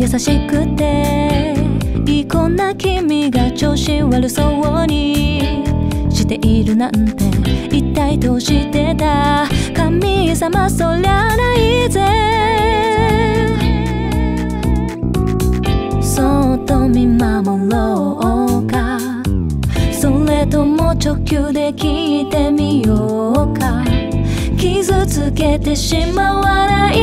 優しくていい子な君が調子悪そうにしているなんて一体どうしてた神様そりゃないぜ。そっと見守ろうか？それとも直球で聞いてみようか？傷つけてしまわない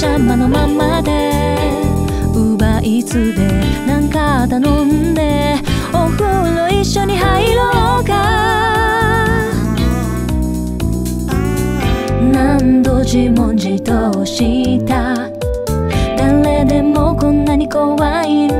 邪魔のままで奪いつでなんか頼んでお風呂一緒に入ろうか。何度自問自答した。誰でもこんなに怖いんだ。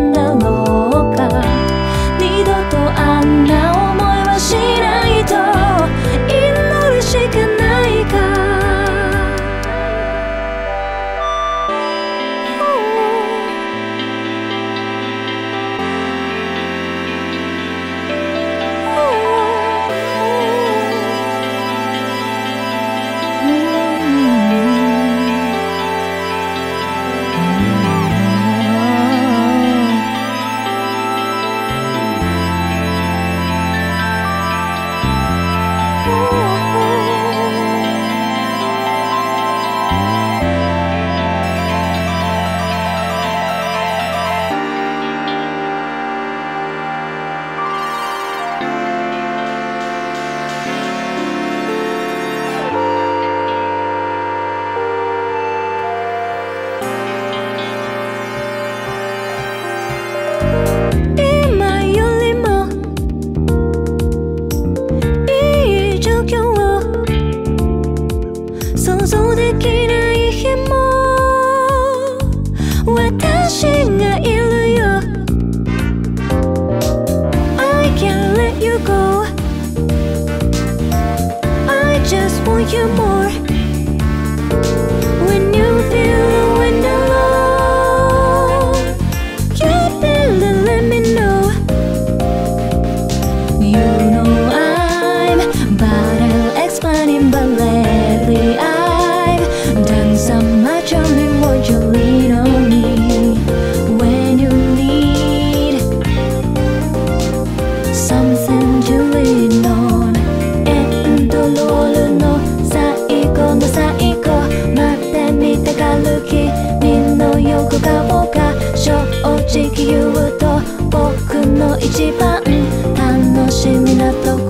you more 一番楽しみなところ